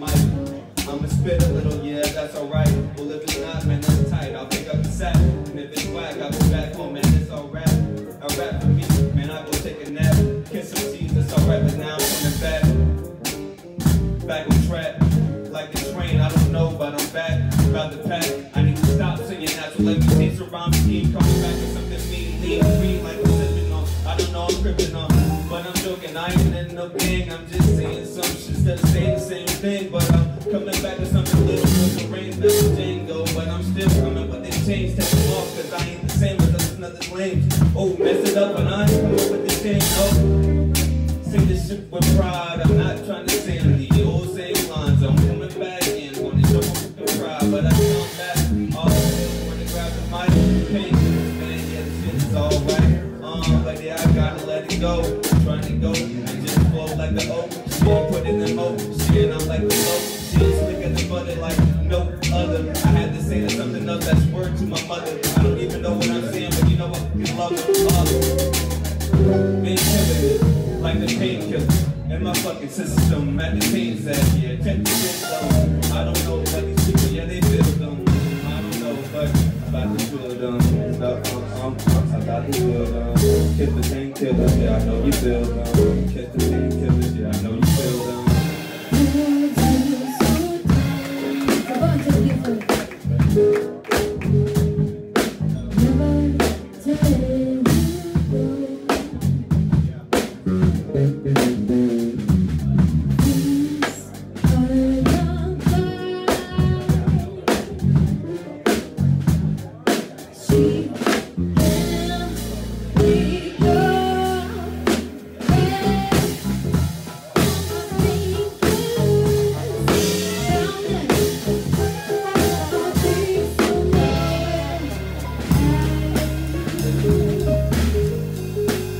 I'ma spit a little, yeah, that's alright. Well, if it's not, man, that's tight. I'll pick up the sack. And if it's whack, I'll go back home, man, it's alright. I rap for me, man, I go take a nap. Kiss some seeds, it's alright, but now I'm coming back. Back on track. Like the train, I don't know, but I'm back. About the pack. I ain't in no gang. I'm just saying some shit of saying the same thing. But I'm coming back to something little more the rain to Django. But I'm still coming with the change, take them off, cause I ain't the same as us another lames. Oh, mess it up, but I ain't coming with the change, no. Say this shit with pride, gotta go. Trying to go and just flow like the oak. Shit, put in the moat. Shit, I'm like the low. Shit, slicker than butter like no other. I had to say that something else that's word to my mother. I don't even know what I'm saying, but you know what? You love her. Being pivoted like the painkiller in my fucking system. At the pain set, yeah, check the. I don't know, but these people, yeah, they feel them. I don't know, but about to feel them. About, um, um, um, I know you feel um, them. Kiss the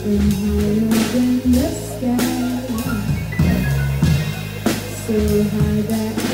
Mm-hmm. So high that